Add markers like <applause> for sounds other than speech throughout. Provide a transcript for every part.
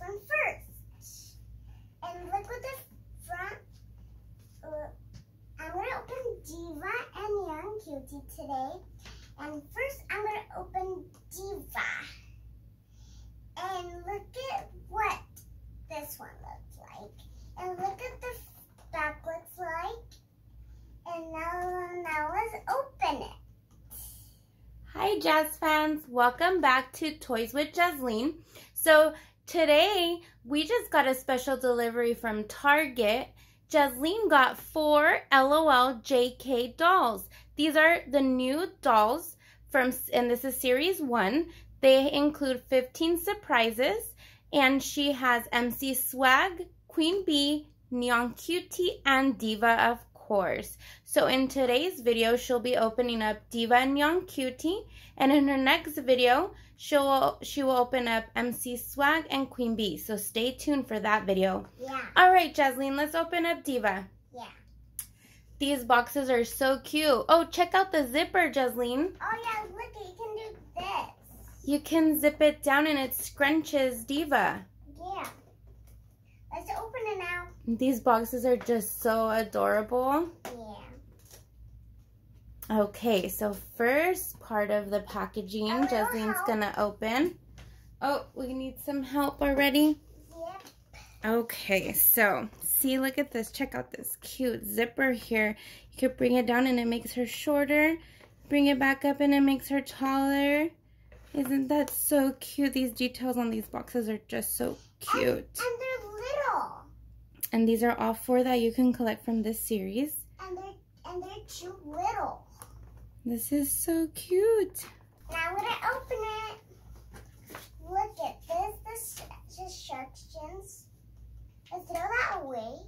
this one first. And look what the front, uh, I'm going to open Diva and Neon Q.T. today. And first I'm going to open Diva. And look at what this one looks like. And look at the back looks like. And now, now let's open it. Hi Jazz fans, welcome back to Toyz with Jazleen. So today we just got a special delivery from Target. Jazleen got four LOL JK dolls. These are the new dolls from, and this is series one. They include 15 surprises and she has MC Swag, Queen Bee, Neon Q.T., and Diva of course. So in today's video, she'll be opening up Diva and Young Cutie. And in her next video, she'll she will open up MC Swag and Queen Bee. So stay tuned for that video. Yeah. All right, Jazleen, let's open up Diva. Yeah. These boxes are so cute. Oh, check out the zipper, Jazleen. Oh yeah, look, you can do this. You can zip it down and it scrunches Diva. Yeah. Let's open it now. These boxes are just so adorable. Yeah. Okay, so first part of the packaging, A little Jazleen's help. gonna open. Oh, we need some help already. Yep. Okay, so see, look at this. Check out this cute zipper here. You could bring it down and it makes her shorter. Bring it back up and it makes her taller. Isn't that so cute? These details on these boxes are just so cute. And, and they're little. And these are all four that you can collect from this series. And they're and they're too little. This is so cute. Now I'm gonna open it. Look at this. This instructions. Let's throw that away.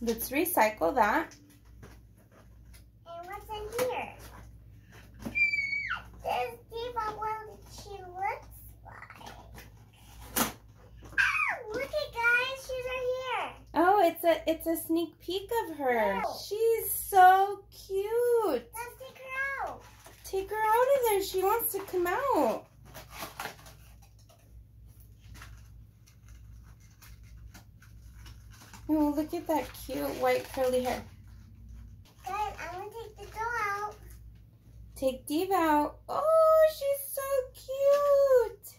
Let's recycle that. And what's in here? This Diva what she looks like. Ah, look at guys, she's right here. Oh, it's a it's a sneak peek of her. Wow. She's so cute. Let's take her out. Take her out of there. She wants to come out. Oh, look at that cute white curly hair. Guys, I'm gonna take the doll out. Take Diva out. Oh, she's so cute.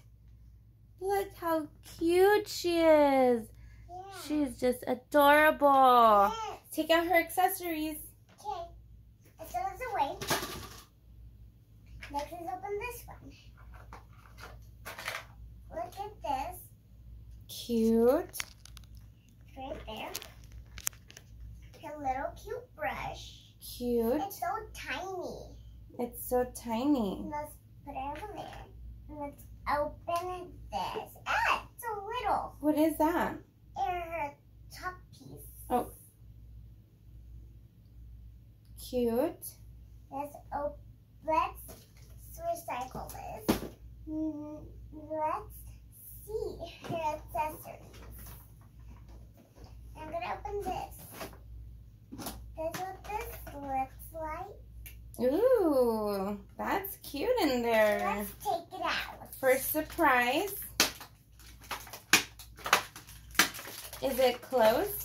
Look how cute she is. Yeah. She's just adorable. Yes. Take out her accessories. Okay. Let's throw this away. Next is open this one. Look at this. Cute. Right there. Her little cute brush. Cute. It's so tiny. It's so tiny. Let's put it over there. Let's open this. Ah, it's so little. What is that? And her top piece. Oh. Cute. Let's op- let's this. Mm, Let's see her accessories. I'm gonna open this. This is what this looks like. Ooh, that's cute in there. Let's take it out. First surprise. Is it closed?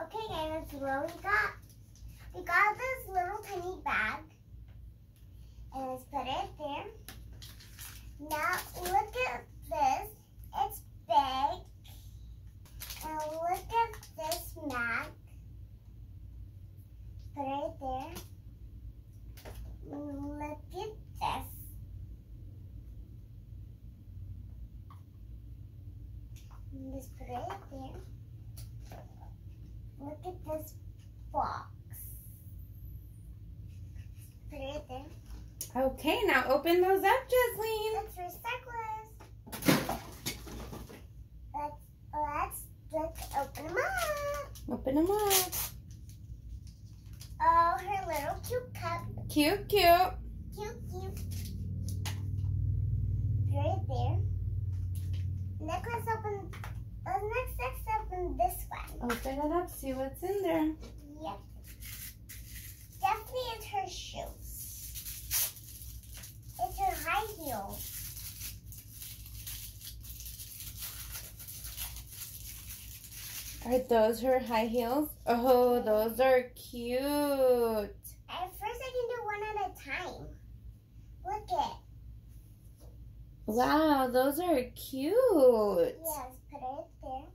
Okay, guys, that's what we got. We got this little tiny bag. And let's put it there. Now, look at this. It's big. And look at this mat. Put it there. Look at this. Just put it there. Look at this box. Put it there. Okay, now open those up, Jazleen. Let's recycle. Let's let's let's open them up. Open them up. Oh, her little cute cup. Cute, cute. Cute, cute. Right there. Next, let's open. Uh, next, let's open this one. Open it up, see what's in there. Yep. Definitely it's her shoes. Are those her high heels? Oh, those are cute. At first, I can do one at a time. Look it. Wow, those are cute. Yes, put it there.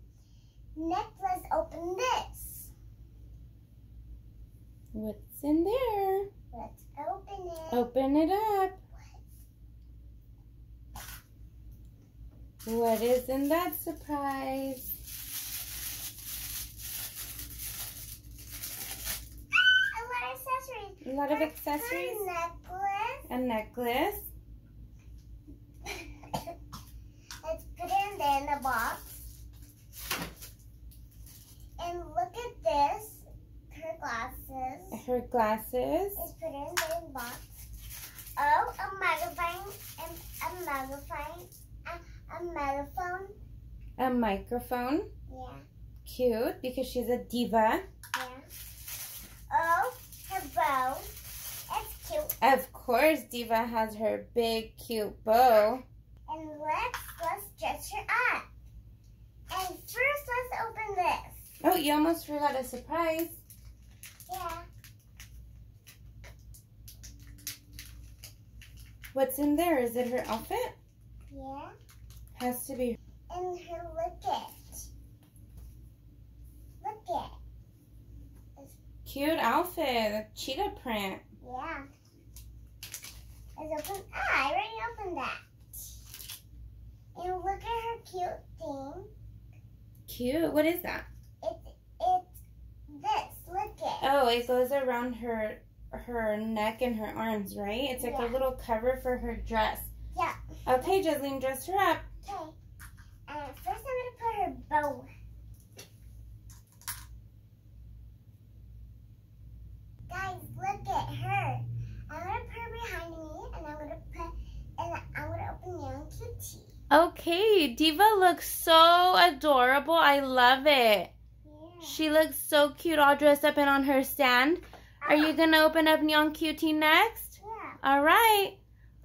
Next, let's open this. What's in there? Let's open it. Open it up. What is in that surprise? A lot of accessories. A lot of accessories. Her necklace. A necklace. <coughs> Let's put it in there in the box. And look at this. Her glasses. Her glasses. Let's put in the box. Oh, a magnifying, a, a magnifying, a, megaphone. A microphone. Yeah, Cute because she's a diva. yeah. Oh, her bow. It's cute. Of course, Diva has her big, cute bow. And let's let's dress her up. And first, let's open this. Oh, you almost forgot a surprise. Yeah. What's in there? Is it her outfit? Yeah. Has to be. And her look at. Look it. Cute outfit. A cheetah print. Yeah. Let's open. Ah, I already opened that. And look at her cute thing. Cute. What is that? It's it's this. Look it. Oh, it goes around her her neck and her arms, right? It's like Yeah. a little cover for her dress. Yeah. Okay, Jazleen, dress her up. Okay. And first, I'm gonna put her bow. Guys, look at her. I'm gonna put her behind me, and I'm gonna put, and I'm gonna open Young Kitty. Okay, Diva looks so adorable. I love it. Yeah. She looks so cute all dressed up and on her stand. Are you uh-huh. gonna open up Neon Q.T. next? Yeah. All right.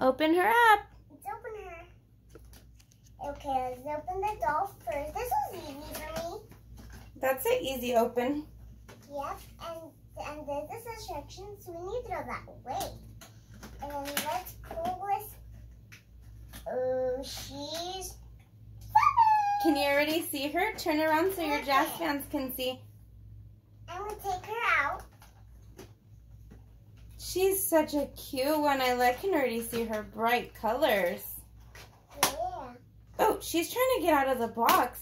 Open her up. Let's open her. Okay, let's open the doll first. This was easy for me. That's an easy open. Yep, and and this is instructions. So we need to throw that away. And let's pull this. Oh, she's. Can you already see her? Turn around so your jazz fans can see. I'm gonna take her out. She's such a cute one. I like can already see her bright colors. She's trying to get out of the box.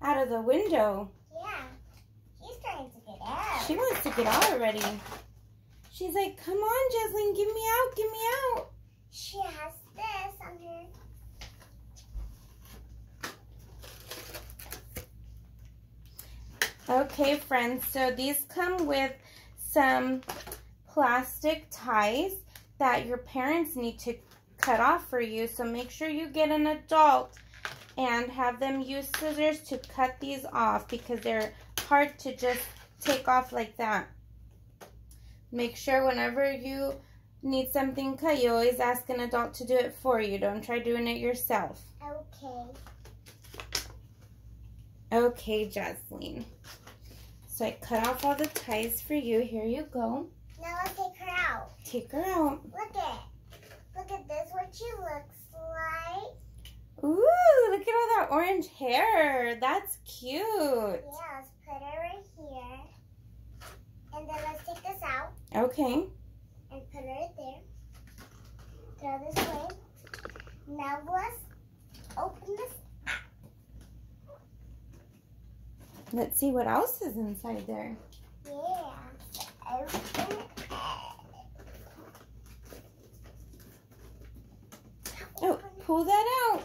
Out of the window. yeah. She's trying to get out. She wants to get out already. She's like, come on, Jasmine, give me out, give me out. She has this on her. Okay, friends, so these come with some plastic ties that your parents need to cut off for you. So make sure you get an adult and have them use scissors to cut these off because they're hard to just take off like that. Make sure whenever you need something cut, you always ask an adult to do it for you. Don't try doing it yourself. Okay. Okay, Jazleen. So I cut off all the ties for you. Here you go. Now let's take her out. Take her out. Look at. Look at this. What she looks like. Ooh, look at all that orange hair. That's cute. Yeah, let's put her right here. And then let's take this out Okay. and put it right there. Throw this away. Now let's open this. Let's see what else is inside there. Yeah. Open it. Oh, pull that out.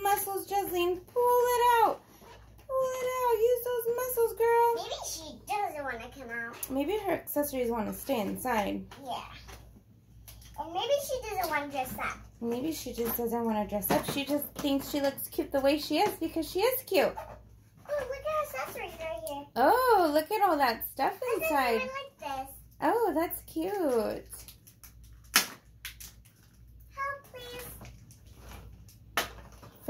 Those muscles, Jazleen. Pull it out. Pull it out. Use those muscles, girl. Maybe she doesn't want to come out. Maybe her accessories want to stay inside. Yeah. And maybe she doesn't want to dress up. Maybe she just doesn't want to dress up. She just thinks she looks cute the way she is because she is cute. Oh, look at her accessories right here. Oh, look at all that stuff inside. think I like this. Oh, that's cute. Help, please.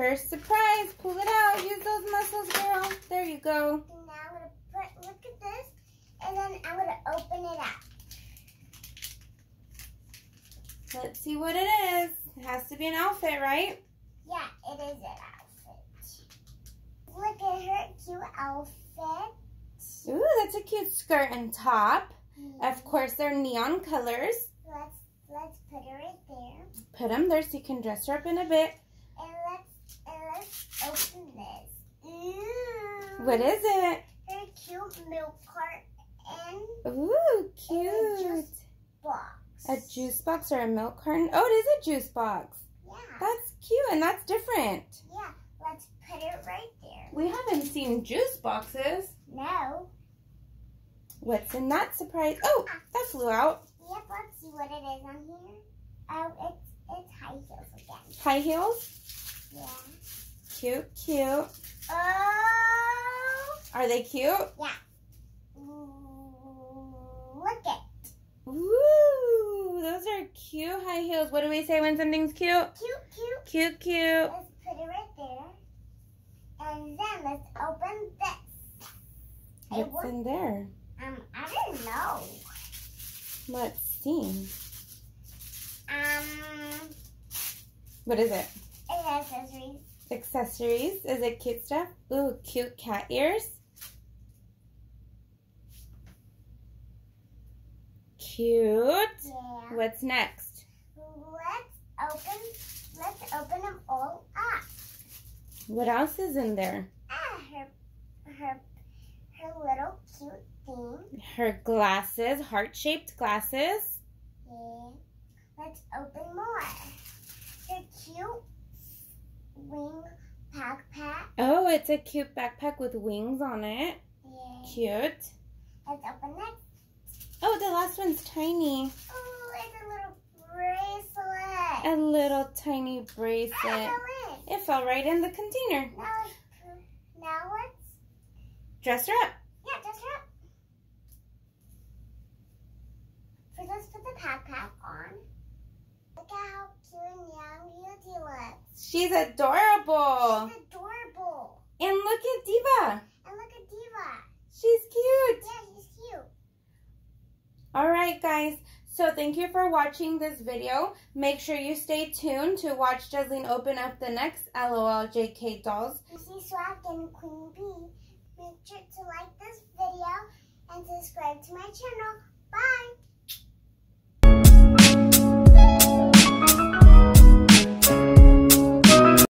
First surprise. Pull it out. Use those muscles, girl. There you go. And now I'm gonna put. Look at this. And then I'm gonna open it up. Let's see what it is. It has to be an outfit, right? Yeah, it is an outfit. Look at her cute outfit. Ooh, that's a cute skirt and top. Mm-hmm. Of course, they're neon colors. Let's let's put her right there. Put them there so you can dress her up in a bit. And let's and let's open this. Ooh. What is it? A cute milk carton Ooh, a cute. juice box. A juice box or a milk carton? Oh, it is a juice box. Yeah. That's cute and that's different. Yeah. Let's put it right there. We haven't seen juice boxes. No. What's in that surprise? Oh, ah. that flew out. Yep. Let's see what it is on here. Oh, it's it's high heels again. High heels. Yeah. Cute, cute. Oh. Are they cute? Yeah. look it. Ooh, those are cute high heels. What do we say when something's cute? Cute, cute. Cute, cute. Let's put it right there. And then let's open this. What's in there? um, I don't know. Let's see. Um, What is it? it has accessories. Accessories. Is it cute stuff? Ooh, cute cat ears. Cute. Yeah. What's next? Let's open. Let's open them all up. What else is in there? Ah, her, her, her little cute thing. Her glasses, heart-shaped glasses. Yeah. Let's open more. Her cute wing backpack. Oh, it's a cute backpack with wings on it. Yeah. Cute. Let's open next. Oh, the last one's tiny. Oh, it's a little bracelet. A little tiny Ah, bracelet. fell in. It fell right in the container. Now, let's now let's Dress her up. yeah, just wrap. First, let's put the backpack on. Look at how cute and young Beauty looks. She's adorable. She's adorable. And look at Diva. And look at Diva. She's cute. Yeah, she's cute. All right, guys. So thank you for watching this video. Make sure you stay tuned to watch Jazleen open up the next LOL JK dolls. See Swag and Queen Bee. Make sure to like this video and subscribe to my channel